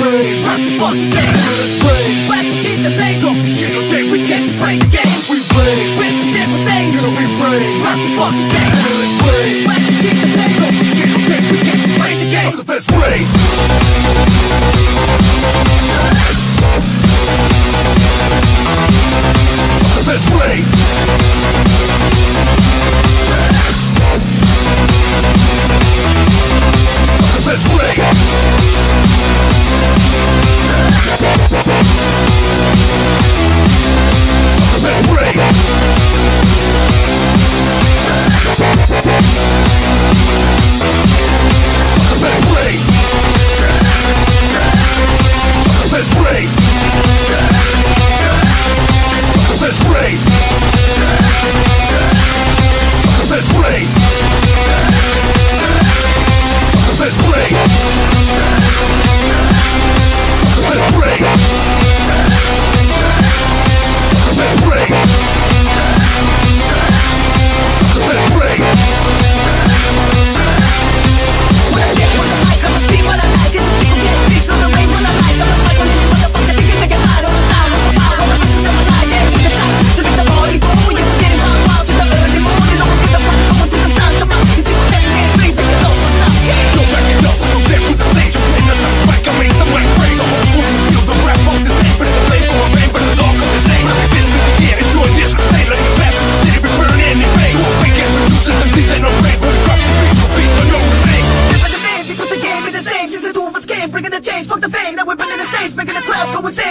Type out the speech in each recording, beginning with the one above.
free, rock fucking thing, let us play Back to the blades, talking shit all day, we can't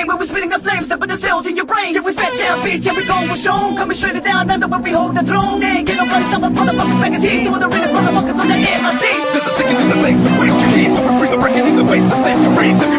when we're spitting the flames up in the cells in your brain. Check we spit down, bitch, every we go with shown. Coming straight down under when we hold the throne. They ain't get no place, of motherfuckers magazine. Doing the real motherfuckers on the MIC. There's a second in the legs of rage you so we bring the breaking in the face that saves the rains.